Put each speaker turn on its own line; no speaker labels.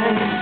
time